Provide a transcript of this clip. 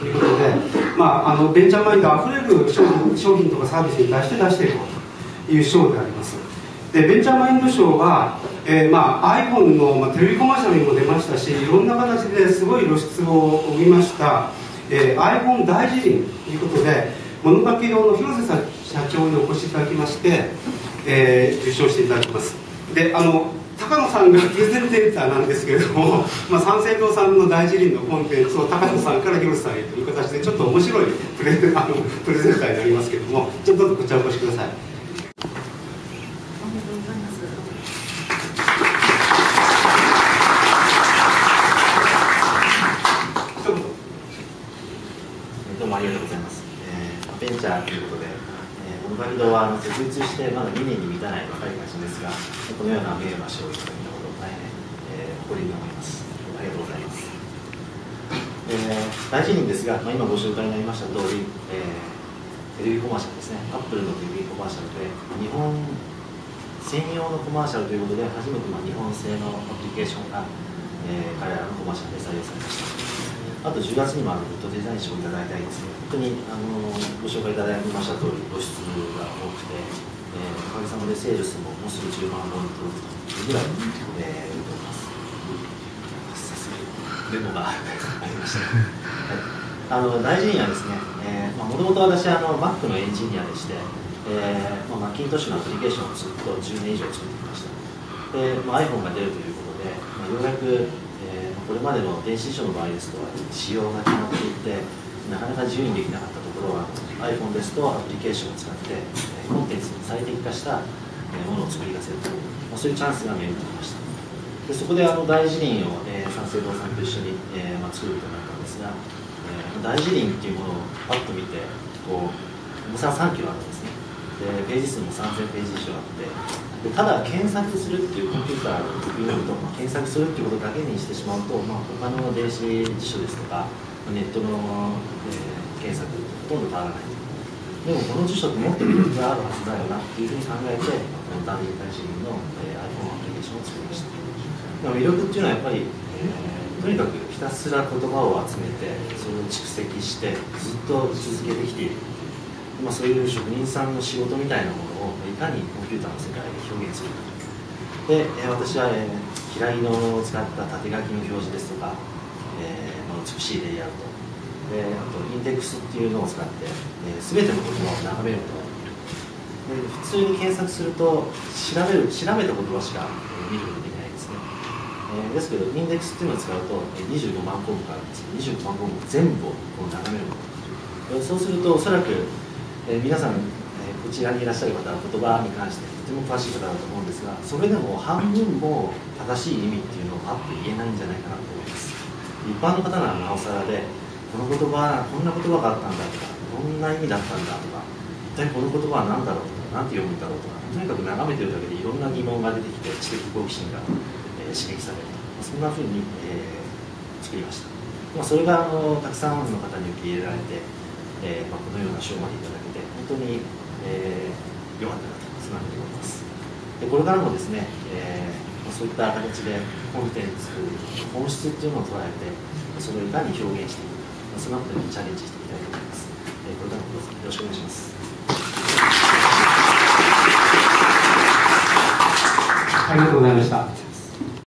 とい。うことで、まあ、あのベンチャーマインドあふれる商品商品とかサービスに対して出していこうという賞であります。でベンチャーマインド賞は、えーまあ、iPhone の、まあ、テレビコマーシャルにも出ましたしいろんな形ですごい露出を生みました、えー、iPhone 大辞林ということで物書き堂の広瀬さ社長にお越しいただきまして、えー、受賞していただきます。であの高野さんがプレゼンテーターなんですけれども、まあ、三省堂さんの大辞林のコンテンツを高野さんから広瀬さんへという形でちょっと面白いプレあのプレゼンターになりますけれどもちょっとこちらお越しください。ありがとうございます、えー、ベンチャーということでは設立してまだ2年に満たない若い会社ですが、このような名誉な賞をいただいたことを大変、えー、誇りに思います。ありがとうございます。えー、大事にですが、まあ、今ご紹介になりました通り、えー、テレビコマーシャルですね、アップルのテレビコマーシャルで、日本専用のコマーシャルということで、初めてまあ日本製のアプリケーションが、えー、彼らのコマーシャルで採用されました。あと10月にもあのグッドデザイン賞をいただいたりですね、本当にあのご紹介いただきました通り、露出が多くて、えー、おかげさまでセールスももうすぐ10万本というぐらい、えー、売っております。メモがありました。はい、あの大事にはですね、えー、もともと私あの Mac のエンジニアでして、えーまあ、マッキントッシュのアプリケーションをずっと10年以上作ってきました。で、まあ、iPhone が出るということで、まあ、ようやくこれまでの電子辞書の場合ですと仕様が決まっていてなかなか自由にできなかったところは iPhone ですとアプリケーションを使ってコンテンツに最適化したものを作り出せるという、そういうチャンスが見えてきました。でそこであの大辞林を、えー、三省堂さんと一緒に、えーまあ、作ることになったんですが、えー、大辞林っていうものをパッと見てこう重さ3キロあるんですね。でページ数も3000ページ以上あってでただ検索するっていうコンピューター特有のこと、まあ、検索するっていうことだけにしてしまうと、まあ、他の電子辞書ですとかネットの、えー、検索ほとんど変わらないでもこの辞書ってもっと魅力があるはずだよなっていうふうに考えてこのダービン大臣の、えー、iPhone アプリケーションを作りました。でも魅力っていうのはやっぱり、えー、とにかくひたすら言葉を集めてそれを蓄積してずっと続けてきている。まあ、そういう職人さんの仕事みたいなものをいかにコンピューターの世界で表現するか。で、え私は、えー、平井のを使った縦書きの表示ですとか、えーまあ、美しいレイアウト。であとインデックスっていうのを使って、えー、全ての言葉を眺めることができる。で普通に検索すると調べる調べた言葉しか、えー、見ることができないですね、えー、ですけどインデックスっていうのを使うと、え、25万項目あるんです25万項目全部を眺めることができる。そうするとおそらくえ、皆さん、え、こちらにいらっしゃる方は言葉に関してとても詳しい方だと思うんですがそれでも半分も正しい意味っていうのをパッと言えないんじゃないかなと思います。一般の方ならなおさらでこの言葉こんな言葉があったんだとかこんな意味だったんだとか一体この言葉は何だろうとか何て読むんだろうとかとにかく眺めてるだけでいろんな疑問が出てきて知的好奇心が、え、刺激されるとそんなふうに、えー、作りました、まあ、それがあのたくさんの方に受け入れられて、えーまあ、このような賞までいただ当に、えー、良かったなとそんなふうに思います。でこれからもですね、えー、そういった形でコンテンツ本質っていうのを捉えてそれをいかに表現していくそんなことにチャレンジしていきたいと思います、えー、これからもどうぞよろしくお願いします。ありがとうございました。